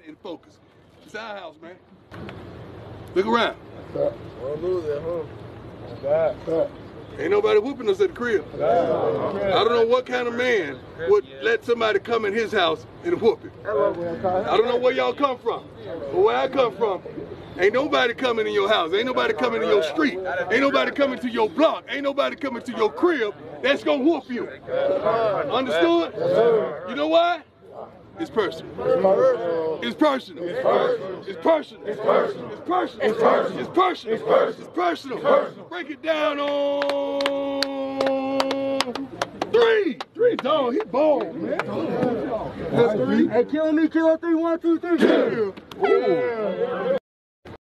head and focus. It's our house, man. Look around. Lose it, huh? Ain't nobody whooping us at the crib. I don't know what kind of man would let somebody come in his house and whoop him. I don't know where y'all come from, but where I come from, ain't nobody coming in your house. Ain't nobody coming in your street. Ain't nobody coming to your block. Ain't nobody coming to your crib that's gonna whoop you. Understood? You know why? It's personal. It's personal. It's personal. It's personal. It's personal. It's personal. It's personal. It's personal. It's personal. Break it down on three. Three. Dog, he bald, man. That's three. Hey, kill me, kill three, one, two, three. Yeah.